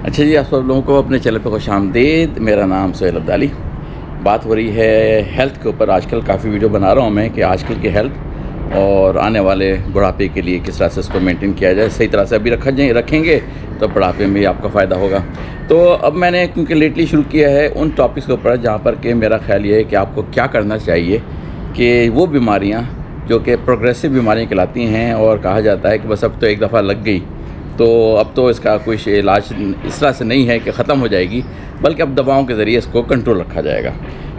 अच्छा जी, आप सब लोगों को अपने चैनल पर खुश आमदेद। मेरा नाम सोहेल अब्दाली। बात हो रही है हेल्थ के ऊपर। आजकल काफ़ी वीडियो बना रहा हूँ मैं कि आजकल की हेल्थ और आने वाले बुढ़ापे के लिए किस तरह से इसको मेंटेन किया जाए। सही तरह से अभी रखा जाए, रखेंगे तो बुढ़ापे में आपका फ़ायदा होगा। तो अब मैंने क्योंकि लेटली शुरू किया है उन टॉपिक्स के ऊपर, जहाँ पर कि मेरा ख्याल ये है कि आपको क्या करना चाहिए कि वो बीमारियाँ जो कि प्रोग्रेसिव बीमारियाँ कहलाती हैं और कहा जाता है कि बस अब तो एक दफ़ा लग गई। तो अब तो इसका कोई इलाज इस तरह से नहीं है कि ख़त्म हो जाएगी बल्कि अब दवाओं के ज़रिए इसको कंट्रोल रखा जाएगा।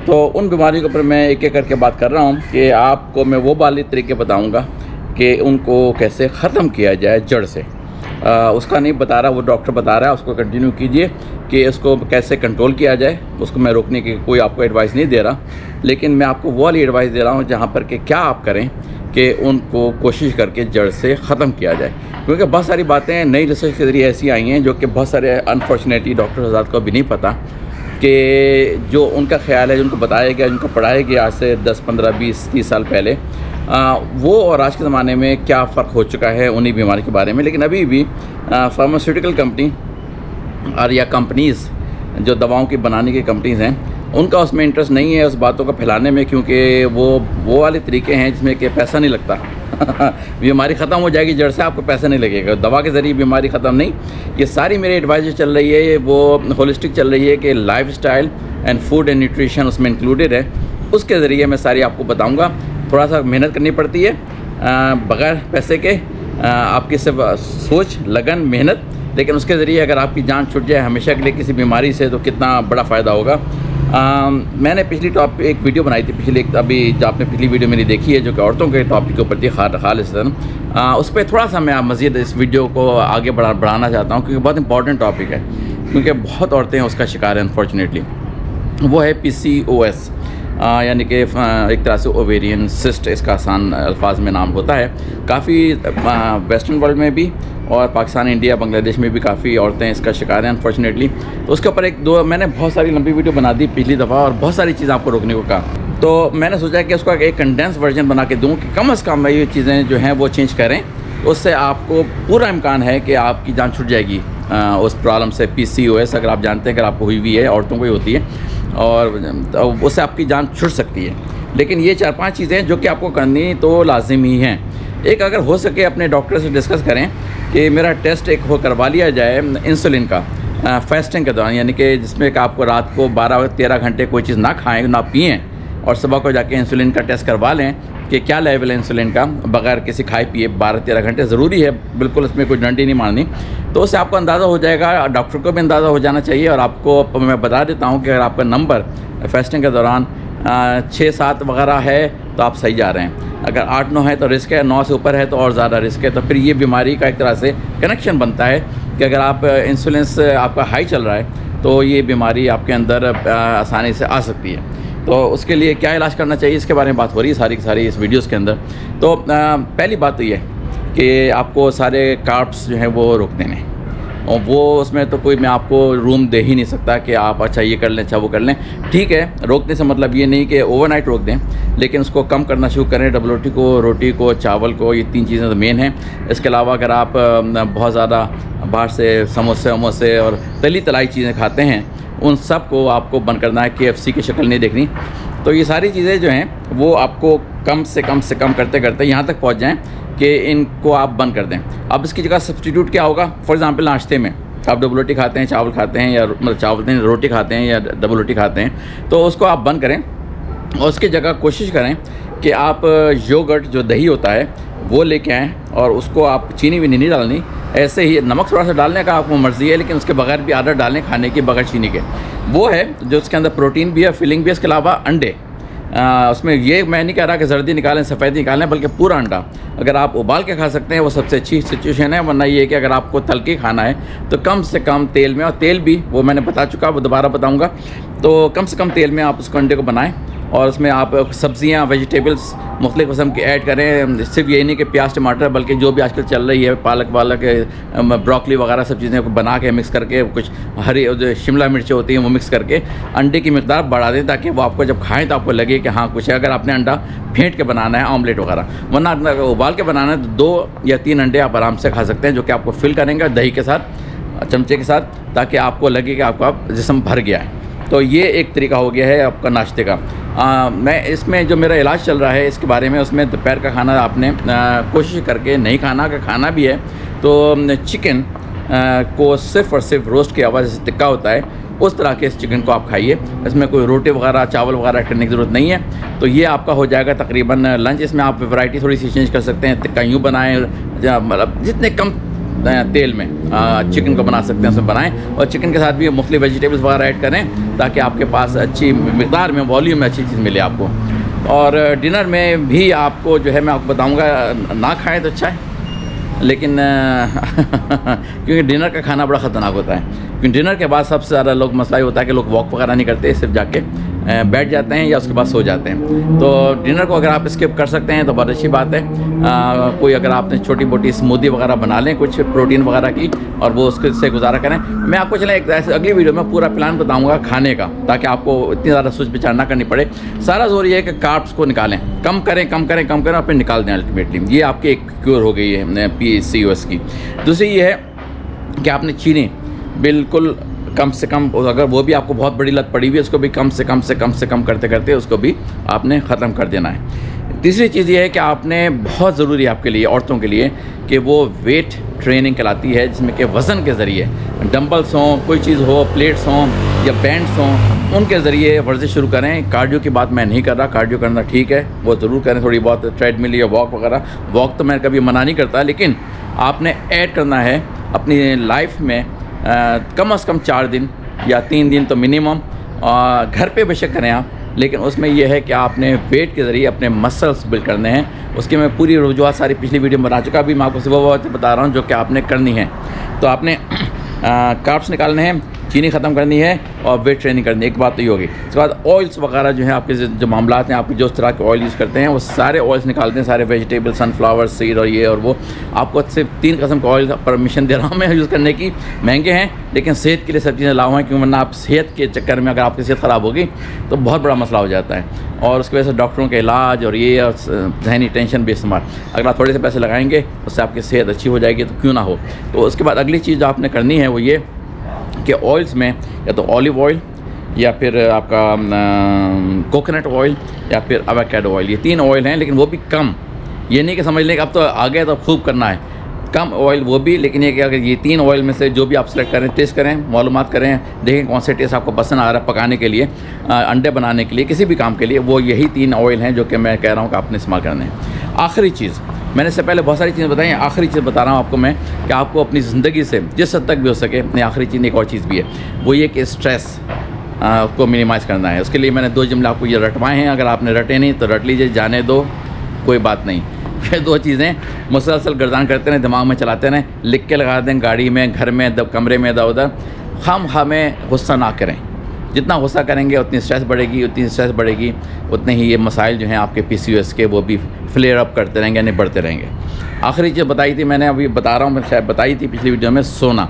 तो उन बीमारियों के ऊपर मैं एक एक करके बात कर रहा हूँ कि आपको मैं वो वाले तरीके बताऊँगा कि उनको कैसे ख़त्म किया जाए जड़ से। आ, उसका नहीं बता रहा वो डॉक्टर बता रहा है उसको कंटिन्यू कीजिए कि इसको कैसे कंट्रोल किया जाए। उसको मैं रोकने की कोई आपको एडवाइस नहीं दे रहा लेकिन मैं आपको वो वाली एडवाइस दे रहा हूँ जहाँ पर कि क्या आप करें कि उनको कोशिश करके जड़ से ख़त्म किया जाए। क्योंकि बहुत सारी बातें नई रिसर्च के ज़रिए ऐसी आई हैं जो कि बहुत सारे अनफॉर्चुनेटली डॉक्टर हजरात को अभी नहीं पता कि जो उनका ख्याल है जो उनको बताया गया जिनको पढ़ाया गया आज से 10 15 20 30 साल पहले आ, वो और आज के ज़माने में क्या फ़र्क हो चुका है उन्हीं बीमारी के बारे में। लेकिन अभी भी फार्मास्यूटिकल कंपनी और या कंपनीज़ जो दवाओं की बनाने की कंपनीज़ हैं उनका उसमें इंटरेस्ट नहीं है उस बातों को फैलाने में, क्योंकि वो वो वाले तरीके हैं जिसमें कि पैसा नहीं लगता। बीमारी ख़त्म हो जाएगी, जड़ से आपको पैसा नहीं लगेगा। दवा के ज़रिए बीमारी ख़त्म नहीं। ये सारी मेरी एडवाइस चल रही है, वो होलिस्टिक चल रही है कि lifestyle and food and nutrition उसमें इंक्लूडेड है। उसके ज़रिए मैं सारी आपको बताऊँगा। थोड़ा सा मेहनत करनी पड़ती है बग़ैर पैसे के आपकी सिर्फ़ सोच, लगन, मेहनत। लेकिन उसके ज़रिए अगर आपकी जान छुट जाए, हमेशा के लिए किसी बीमारी से तो कितना बड़ा फ़ायदा होगा। मैंने पिछली टॉप एक वीडियो बनाई थी, पिछले अभी जो आपने पिछली वीडियो मेरी देखी है, जो कि औरतों के टॉपिक के ऊपर थी खाल खाल उस पर थोड़ा सा मैं मज़ीद इस वीडियो को आगे बढ़ा, बढ़ाना चाहता हूँ, क्योंकि बहुत इंपॉर्टेंट टॉपिक है, क्योंकि बहुत औरतें उसका शिकार है अनफॉर्चुनेटली वो है पी सी ओ एस यानी कि एक तरह से ओवेरियन सिस्ट इसका आसान अल्फाज में नाम होता है। काफ़ी वेस्टर्न वर्ल्ड में भी और पाकिस्तान, इंडिया, बांग्लादेश में भी काफ़ी औरतें इसका शिकार हैं अनफॉर्चुनेटली तो उसके ऊपर एक दो, मैंने बहुत सारी लंबी वीडियो बना दी पिछली दफ़ा और बहुत सारी चीज़ें आपको रोकने को कहा। तो मैंने सोचा कि उसका एक कंडेंस वर्जन बना के दूँ कि कम अज़ कम ये चीज़ें जो हैं वो चेंज करें। उससे आपको पूरा इम्कान है कि आपकी जान छुट जाएगी। उस प्रॉब्लम से पी सी ओ एस अगर आप जानते हैं, अगर आपको हुई हुई है, औरतों को ही होती है, और तो उससे आपकी जान छुट सकती है। लेकिन ये चार पाँच चीज़ें जो कि आपको करनी तो लाजिम ही हैं। एक, अगर हो सके अपने डॉक्टर से डिस्कस करें कि मेरा टेस्ट एक हो करवा लिया जाए, इंसुलिन का फास्टिंग के दौरान, यानी कि जिसमें कि आपको रात को 12 तेरह घंटे कोई चीज़ ना खाएँ, ना पिएँ और सुबह को जाके इंसुलिन का टेस्ट करवा लें कि क्या लेवल है इंसुलिन का, बगैर किसी खाए पिए, बारह तेरह घंटे ज़रूरी है, बिल्कुल इसमें कोई डंडी नहीं मारनी। तो उससे आपको अंदाज़ा हो जाएगा डॉक्टर को भी अंदाज़ा हो जाना चाहिए और आपको मैं बता देता हूँ कि अगर आपका नंबर फेस्टिंग के दौरान छः सात वगैरह है तो आप सही जा रहे हैं। अगर आठ नौ है तो रिस्क है, नौ से ऊपर है तो और ज़्यादा रिस्क है। तो फिर ये बीमारी का एक तरह से कनेक्शन बनता है कि अगर आप इंसुलेंस आपका हाई चल रहा है तो ये बीमारी आपके अंदर आसानी से आ सकती है। तो उसके लिए क्या इलाज करना चाहिए इसके बारे में बात हो रही है सारी की सारी इस वीडियोज़ के अंदर। तो आ, पहली बात तो ये कि आपको सारे कार्ब्स जो हैं वो रोक देने और वो उसमें तो कोई मैं आपको रूम दे ही नहीं सकता कि आप अच्छा ये कर लें अच्छा वो कर लें। ठीक है रोकने से मतलब ये नहीं कि ओवरनाइट रोक दें लेकिन उसको कम करना शुरू करें। डबल रोटी को रोटी को चावल को ये तीन चीज़ें तो मेन हैं। इसके अलावा अगर आप बहुत ज़्यादा बाहर से समोसे वमोसे और तली तलाई चीज़ें खाते हैं उन सबको आपको बंद करना है के की शक्ल नहीं देखनी। तो ये सारी चीज़ें जो हैं, वो आपको कम से कम से कम करते करते यहाँ तक पहुँच जाएँ कि इनको आप बंद कर दें। अब इसकी जगह सब्सटीट्यूट क्या होगा? फॉर एग्ज़ाम्पल नाश्ते में आप डबल रोटी खाते हैं, चावल खाते हैं, या मतलब चावल नहीं, रोटी खाते हैं, या डबल रोटी खाते हैं तो उसको आप बंद करें। और उसकी जगह कोशिश करें कि आप योगर्ट जो दही होता है, वो लेके आएँ, और उसको आप चीनी भी नहीं डालनी ऐसे ही नमक थोड़ा सा डालने का आपको मर्ज़ी है लेकिन उसके बगैर भी आदत डालें खाने के बगैर चीनी के। वो है जो उसके अंदर प्रोटीन भी है फिलिंग भी है इसके अलावा अंडे। आ, उसमें ये मैं नहीं कह रहा कि जर्दी निकालें सफ़ेद निकालें बल्कि पूरा अंडा। अगर आप उबाल के खा सकते हैं वो सबसे अच्छी सिचुएशन है वरना ये कि अगर आपको तल के खाना है तो कम से कम तेल में और तेल भी वो मैंने बता चुका वो दोबारा बताऊँगा। तो कम से कम तेल में आप उसको अंडे को बनाएँ। और उसमें आप सब्ज़ियाँ वेजिटेबल्स मुख्तु कस्म की ऐड करें। सिर्फ़ ये नहीं कि प्याज, टमाटर, बल्कि जो भी आजकल चल रही है, पालक वालक ब्रोकली वगैरह सब चीज़ें बना के मिक्स करके, कुछ हरी, जो शिमला मिर्चें होती हैं, वो मिक्स करके अंडे की मकदार बढ़ा दें ताकि वो आपको जब खाएँ तो आपको लगे कि हाँ कुछ है। अगर आपने अंडा फेंट के बनाना है ऑमलेट वगैरह, वरना उबाल के बनाना है तो दो या तीन अंडे आप आराम से खा सकते हैं, जो कि आपको फिल करेंगे दही के साथ, चमचे के साथ, ताकि आपको लगे कि आपका जिसम भर गया है। तो ये एक तरीका हो गया है आपका नाश्ते का। आ, मैं इसमें जो मेरा इलाज चल रहा है इसके बारे में उसमें दोपहर का खाना आपने कोशिश करके नहीं खाना अगर खाना भी है तो चिकन को सिर्फ़ और सिर्फ़ रोस्ट की आवाज़ से टिक्का होता है उस तरह के इस चिकन को आप खाइए। इसमें कोई रोटी वगैरह चावल वगैरह करने की ज़रूरत नहीं है तो ये आपका हो जाएगा तकरीबन लंच इसमें आप वैरायटी थोड़ी सी चेंज कर सकते हैं टिक्का यूँ बनाएँ मतलब जितने कम तेल में चिकन को बना सकते हैं उसमें बनाएँ। और चिकन के साथ भी मुख्तु वेजिटेबल्स वगैरह ऐड करें, ताकि आपके पास अच्छी मकदार में वॉल्यूम में अच्छी चीज़ मिले आपको। और डिनर में भी आपको जो है, मैं आपको बताऊँगा, ना खाएँ तो अच्छा है। लेकिन क्योंकि डिनर का खाना बड़ा ख़तरनाक होता है। क्योंकि डिनर के बाद सबसे ज़्यादा लोग मसला ही होता है कि लोग वॉक वगैरह नहीं करते, सिर्फ़ जाके। बैठ जाते हैं या उसके बाद सो जाते हैं। तो डिनर को अगर आप स्किप कर सकते हैं तो बहुत अच्छी बात है। आ, कोई अगर आपने छोटी मोटी स्मूदी वगैरह बना लें कुछ प्रोटीन वगैरह की और वो उसके से गुजारा करें। मैं आपको चलें एक अगली वीडियो में पूरा प्लान बताऊँगा खाने का ताकि आपको इतनी ज़्यादा सोच विचार ना करनी पड़े। सारा ज़ोर ये है कि कार्ब्स को निकालें। कम करें कम करें कम करें और फिर निकाल दें अल्टीमेटली ये आपकी एक क्योर हो गई है पी सी की। दूसरी ये है कि आपने चीनी बिल्कुल कम से कम अगर वो भी आपको बहुत बड़ी लत पड़ी हुई है, उसको भी कम से कम से कम से कम करते करते उसको भी आपने ख़त्म कर देना है। तीसरी चीज़ ये है कि आपने बहुत ज़रूरी है आपके लिए, औरतों के लिए, कि वो वेट ट्रेनिंग कराती है, जिसमें कि वज़न के ज़रिए डंबल्स हों, कोई चीज़ हो प्लेट्स हों या बैंड्स हों, उनके ज़रिए वर्जिश शुरू करें। कार्डियो की बात मैं नहीं कर रहा कार्डियो करना ठीक है, वो ज़रूर करें, थोड़ी बहुत ट्रेडमिल या वॉक वगैरह। वॉक तो मैं कभी मना नहीं करता, लेकिन आपने ऐड करना है अपनी लाइफ में कम से कम चार दिन या तीन दिन तो मिनिमम घर पे बेशक करें आप, लेकिन उसमें यह है कि आपने वेट के ज़रिए अपने मसल्स बिल्ड करने हैं। उसके मैं पूरी रुझुआत सारी पिछली वीडियो में बना चुका अभी मैं आपको सुबह बता रहा हूँ जो कि आपने करनी है। तो आपने कार्ब्स निकालने हैं चीनी ख़त्म करनी है और वेट ट्रेनिंग करनी है। एक बात तो ये होगी। उसके बाद ऑयल्स वगैरह जो है, आपके जो मामला हैं, आपके जो तरह के ऑयल यूज़ करते हैं, वो सारे ऑयल्स निकालते हैं, सारे वेजिटेबल सनफ्लावर सीड और ये और वो। आपको सिर्फ़ तीन कस्म का ऑयल परमिशन दे रहा हूँ मैं यूज़ करने की। महँगे हैं, लेकिन सेहत के लिए सब चीज़ें लाभ हैं, क्योंकि वरना आप सेहत के चक्कर में अगर आपकी सेहत ख़राब होगी तो बहुत बड़ा मसला हो जाता है। और उसकी वजह से डॉक्टरों के इलाज और ये और जहनी टेंशन इस्तेमाल अगर आप थोड़े से पैसे लगाएँगे, उससे आपकी सेहत अच्छी हो जाएगी तो क्यों ना हो? तो उसके बाद अगली चीज़ जो आपने करनी है, वो ये कि ऑयल्स में, या तो ऑलिव ऑयल या फिर आपका कोकोनट ऑयल या फिर अवाकेडो ऑयल ये तीन ऑयल हैं, लेकिन वो भी कम। ये नहीं कि समझ लें कि अब तो आ गया तो खूब करना है। कम ऑयल वो भी, लेकिन ये कि अगर ये तीन ऑयल में से जो भी आप सेलेक्ट करें टेस्ट करें मालूम करें, देखें कौन से टेस्ट आपको पसंद आ रहा है पकाने के लिए अंडे बनाने के लिए, किसी भी काम के लिए, वो यही तीन ऑयल हैं जो कि मैं कह रहा हूँ कि आपने इस्तेमाल करने हैं। आखिरी चीज़ मैंने इससे पहले बहुत सारी चीज़ें बताई आखिरी चीज़ बता रहा हूँ आपको मैं कि आपको अपनी ज़िंदगी से, जिस हद तक भी हो सके, अपनी आखिरी चीज़, एक और चीज़ भी है। वो ये कि स्ट्रेस को मिनिमाइज़ करना है। उसके लिए मैंने दो जुमले आपको ये रटवाए हैं। अगर आपने रटे नहीं तो रट लीजिए, जाने दो, कोई बात नहीं। ये दो चीज़ें मुसलसल गर्दान करते रहें, दिमाग में चलाते रहें, लिख के लगा दें, गाड़ी में, घर में दब कमरे में इधर उधर हम हमें गुस्सा ना करें। जितना गुस्सा करेंगे, उतनी स्ट्रेस बढ़ेगी, उतनी स्ट्रेस बढ़ेगी। उतने ही ये मसाइल जो हैं आपके पी के, वो भी फ्लेयर अप करते रहेंगे, यानी बढ़ते रहेंगे। आखिरी चीज़ बताई थी मैंने, अभी बता रहा हूँ मैं शायद बताई थी पिछली वीडियो में, सोना।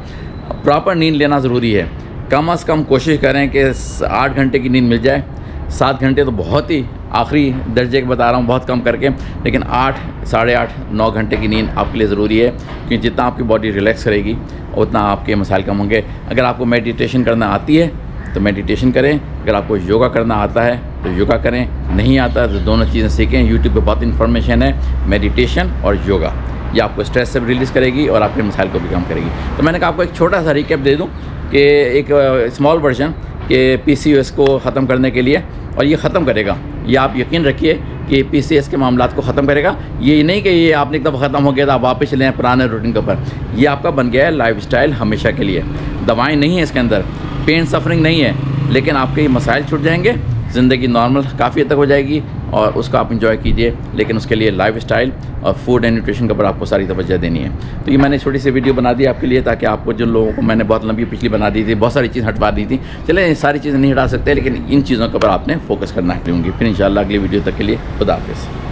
प्रॉपर नींद लेना ज़रूरी है। कम अज़ कम कोशिश करें कि आठ घंटे की नींद मिल जाए। सात घंटे तो बहुत ही आखिरी दर्जे के बता रहा हूँ, बहुत कम करके। लेकिन आठ, साढ़े आठ, नौ घंटे की नींद आपके लिए ज़रूरी है, क्योंकि जितना आपकी बॉडी रिलैक्स रहेगी उतना आपके मसाइल कम होंगे। अगर आपको मेडिटेशन करना आती है तो मेडिटेशन करें। अगर आपको योगा करना आता है तो योगा करें। नहीं आता तो दोनों चीज़ें सीखें। यूट्यूब पे बहुत इन्फॉर्मेशन है। मेडिटेशन और योगा ये आपको स्ट्रेस से रिलीज़ करेगी और आपके मिसाइल को भी कम करेगी। तो मैंने कहा आपको एक छोटा सा रिकेप दे दूँ कि एक स्मॉल वर्जन के पी को ख़त्म करने के लिए। और ये ख़त्म करेगा। ये आप यकीन रखिए कि पी के मामला को ख़त्म करेगा। ये नहीं कि ये आपने एक दफ़ा ख़त्म हो गया तो आप वापस चले पुराने रूटीन के ऊपर। ये आपका बन गया है लाइफ हमेशा के लिए। दवाएँ नहीं है इसके अंदर। पेन सफरिंग नहीं है, लेकिन आपके ये मसाइल छूट जाएँगे, ज़िंदगी नॉर्मल काफ़ी हद तक हो जाएगी, और उसका आप इंजॉय कीजिए, लेकिन उसके लिए लाइफ स्टाइल और फ़ूड एंड न्यूट्रिशन के ऊपर आपको सारी तवज्जो देनी है। तो ये मैंने छोटी सी वीडियो बना दी आपके लिए, ताकि आपको जिन लोगों को मैंने बहुत लंबी पिछली बना दी थी, बहुत सारी चीज़ हटवा दी थी। चले सारी चीज़ें नहीं हटा सकते, लेकिन इन चीज़ों के ऊपर आपने फोकस करना है फिर इंशाल्लाह अगली वीडियो तक के लिए खुदा हाफिज़।